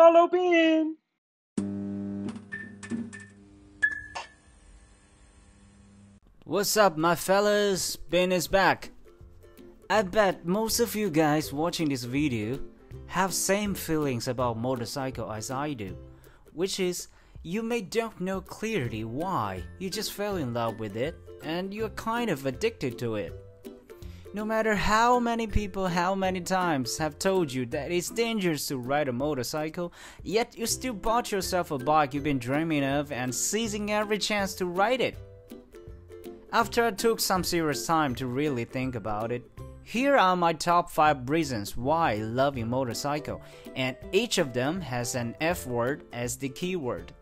Fellow Bean. What's up, my fellas? Bean is back. I bet most of you guys watching this video have same feelings about motorcycle as I do, which is you may don't know clearly why, you just fell in love with it and you're kind of addicted to it. No matter how many people, how many times have told you that it's dangerous to ride a motorcycle, yet you still bought yourself a bike you've been dreaming of and seizing every chance to ride it. After I took some serious time to really think about it, here are my top 5 reasons why I love loving motorcycle, and each of them has an F word as the keyword.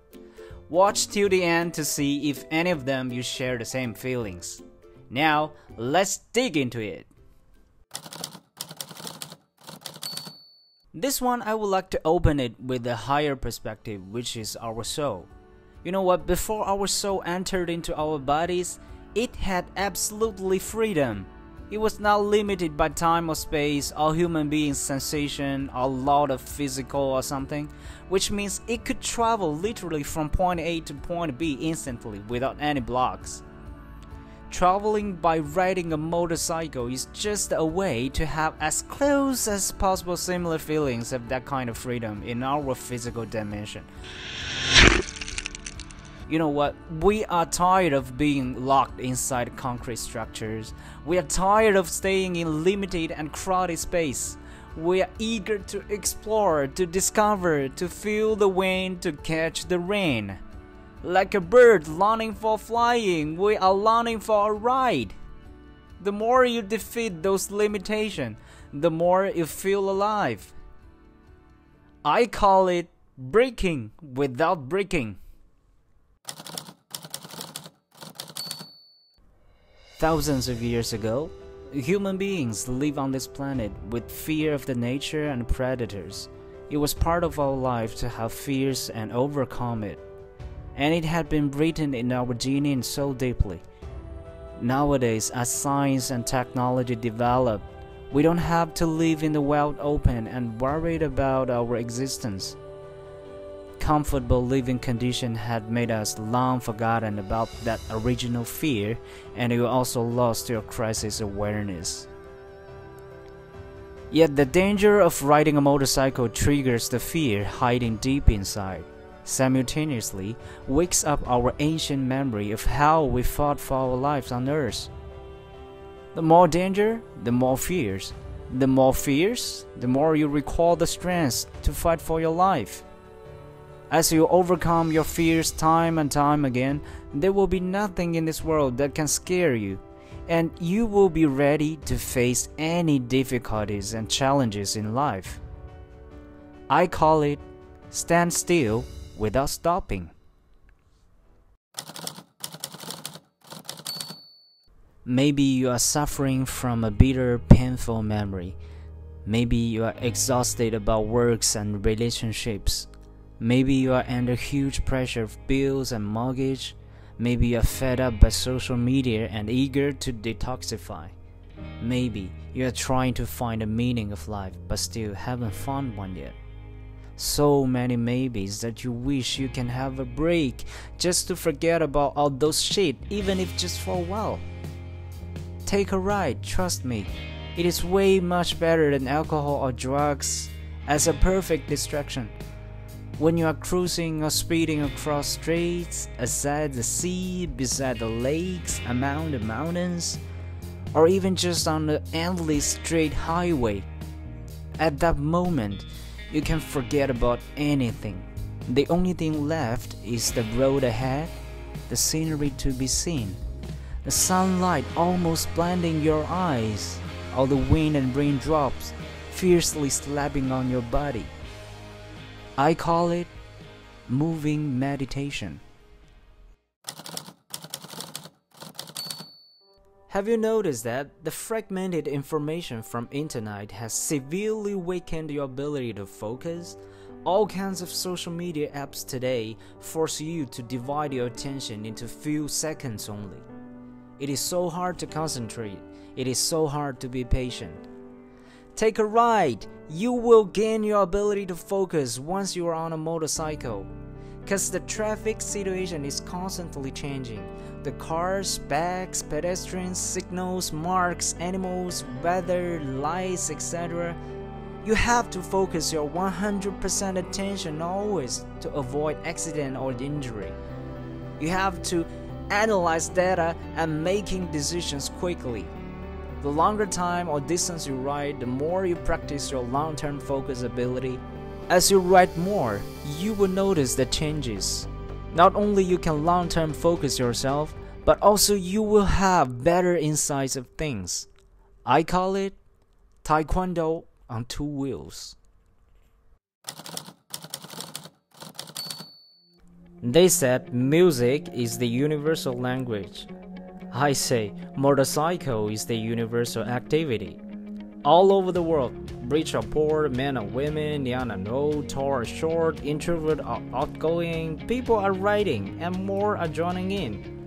Watch till the end to see if any of them you share the same feelings. Now, let's dig into it. This one I would like to open it with a higher perspective, which is our soul. You know what? Before our soul entered into our bodies, it had absolutely freedom. It was not limited by time or space or human being's sensation or lot of physical or something, which means it could travel literally from point A to point B instantly without any blocks. Traveling by riding a motorcycle is just a way to have as close as possible similar feelings of that kind of freedom in our physical dimension. You know what? We are tired of being locked inside concrete structures. We are tired of staying in limited and crowded space. We are eager to explore, to discover, to feel the wind, to catch the rain. Like a bird longing for flying, we are longing for a ride. The more you defeat those limitations, the more you feel alive. I call it breaking without braking. Thousands of years ago, human beings lived on this planet with fear of the nature and predators. It was part of our life to have fears and overcome it and it had been written in our DNA so deeply. Nowadays, as science and technology develop, we don't have to live in the wild open and worried about our existence. Comfortable living condition had made us long forgotten about that original fear, and we also lost your crisis awareness. Yet the danger of riding a motorcycle triggers the fear hiding deep inside simultaneously wakes up our ancient memory of how we fought for our lives on earth. The more danger, the more fears. The more fears, the more you recall the strength to fight for your life. As you overcome your fears time and time again, there will be nothing in this world that can scare you, and you will be ready to face any difficulties and challenges in life. I call it stand still without stopping. Maybe you are suffering from a bitter, painful memory. Maybe you are exhausted about works and relationships. Maybe you are under huge pressure of bills and mortgage. Maybe you are fed up by social media and eager to detoxify. Maybe you are trying to find a meaning of life but still haven't found one yet. So many maybes that you wish you can have a break just to forget about all those shit, even if just for a while. Take a ride, trust me. It is way much better than alcohol or drugs as a perfect distraction. When you are cruising or speeding across streets, aside the sea, beside the lakes, among the mountains, or even just on the endless straight highway, at that moment, you can forget about anything. The only thing left is the road ahead, the scenery to be seen, the sunlight almost blinding your eyes, all the wind and raindrops fiercely slapping on your body. I call it moving meditation. Have you noticed that the fragmented information from internet has severely weakened your ability to focus? All kinds of social media apps today force you to divide your attention into few seconds only. It is so hard to concentrate. It is so hard to be patient. Take a ride. You will gain your ability to focus once you are on a motorcycle. Because the traffic situation is constantly changing. The cars, bags, pedestrians, signals, marks, animals, weather, lights, etc. You have to focus your 100% attention always to avoid accident or injury. You have to analyze data and making decisions quickly. The longer time or distance you ride, the more you practice your long-term focus ability. As you write more, you will notice the changes. Not only you can long-term focus yourself, but also you will have better insights of things. I call it Taekwondo on two wheels. They said music is the universal language. I say motorcycle is the universal activity. All over the world, rich or poor, men or women, young or old, tall or short, introvert or outgoing, people are writing and more are joining in.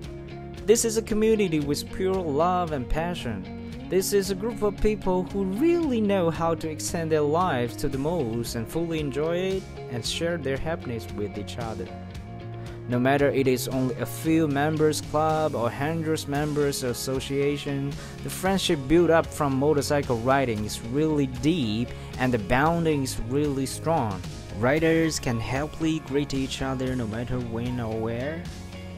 This is a community with pure love and passion. This is a group of people who really know how to extend their lives to the most and fully enjoy it and share their happiness with each other. No matter it is only a few members club or hundreds members association, the friendship built up from motorcycle riding is really deep and the bonding is really strong. Riders can happily greet each other no matter when or where.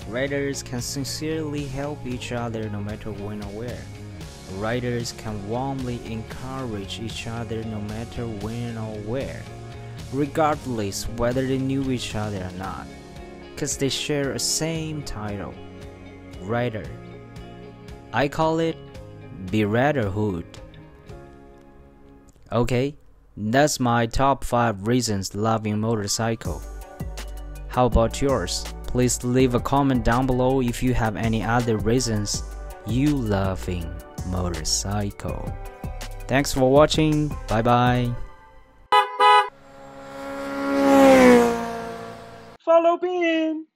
Riders can sincerely help each other no matter when or where. Riders can warmly encourage each other no matter when or where, regardless whether they knew each other or not because they share a same title, Rider. I call it Riderhood. Okay, that's my top 5 reasons loving motorcycle. How about yours? Please leave a comment down below if you have any other reasons you loving motorcycle. Thanks for watching. Bye bye. Fellow Bean.